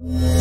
you